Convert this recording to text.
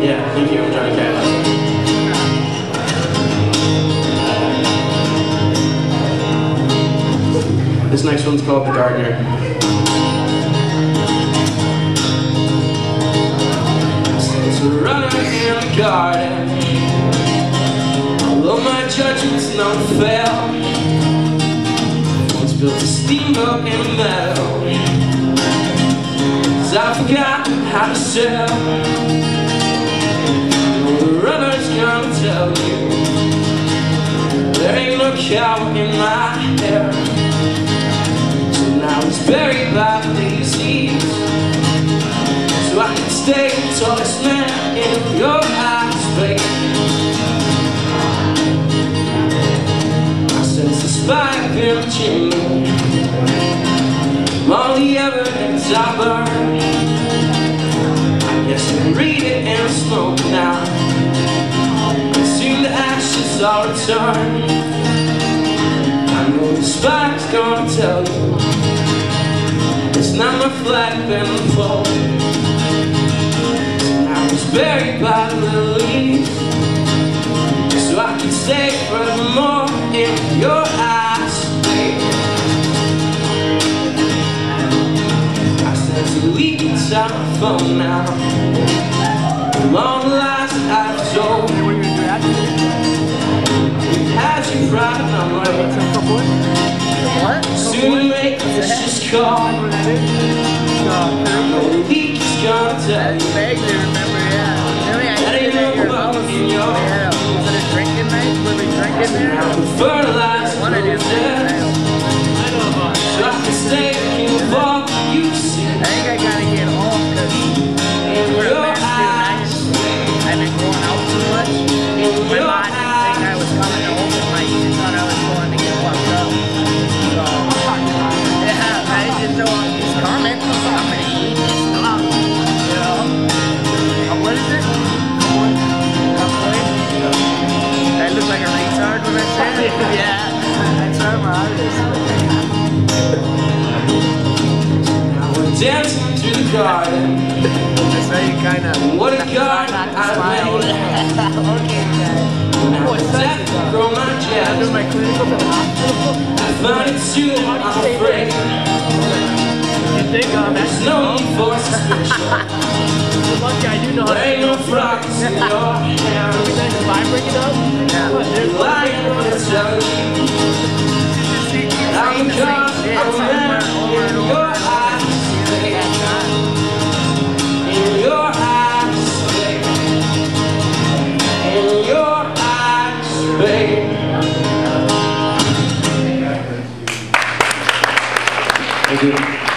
Yeah, thank you. Johnny Cash. Uh, this next one's called The Gardener. It's a runner in the garden. Although my judgment's not fair, once built a steamboat in the meadow. Cause I forgot how to sail. Cow in my hair. So now it's buried by lazy So I can stay the tallest man in your eyes, babe I sense the spark in chimney All the evidence I burn. I guess I can read it in smoke now. Soon the ashes all return the spark's gonna tell you. It's not my flag been fall. I was buried by the leaves. So I can stay forevermore in your eyes, I a leak inside my phone now. The lies that I've told. What are you gonna do after? Had The leak gonna tell you Vaguely remember, yeah. Really, I That ain't no fucking in your Yeah, was it a drinking night? Were we drinking there? Dancing through the garden. That's how you kind of. What a garden I made. Okay, guys. Now death grow my I do my clinical I find it soon I'm afraid. You think um, There's that's no need for suspicion lucky I do know how to ain't no frogs in your It'd be nice if I bring it up. Yeah. What, there's Lying when it's I'm I'm in your eyes, In your babe. Thank you.